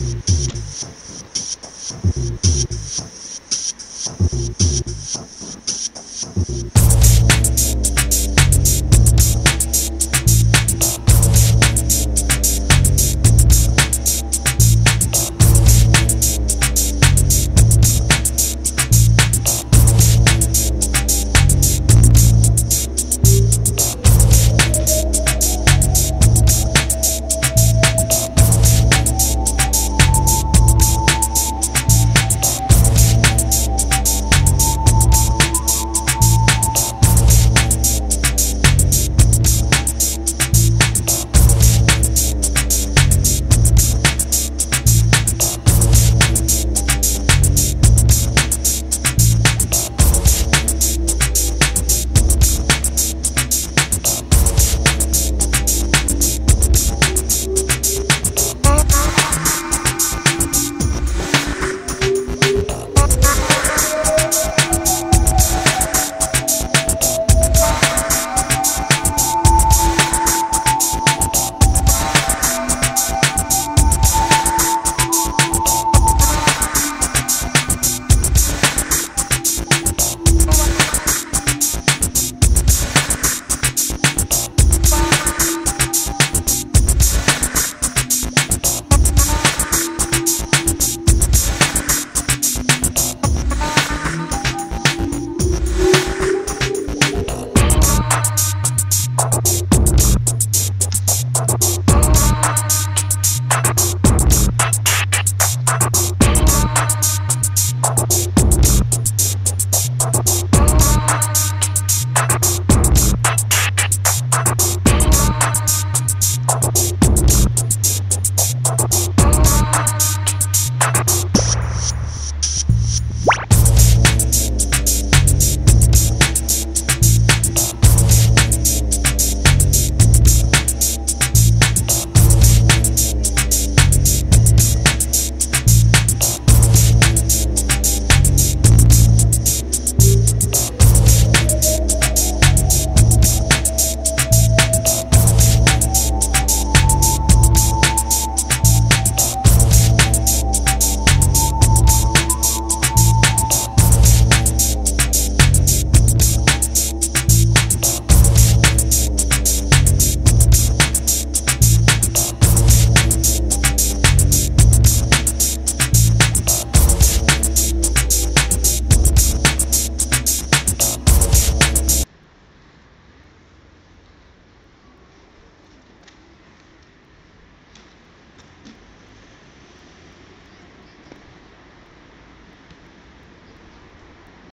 Podcast.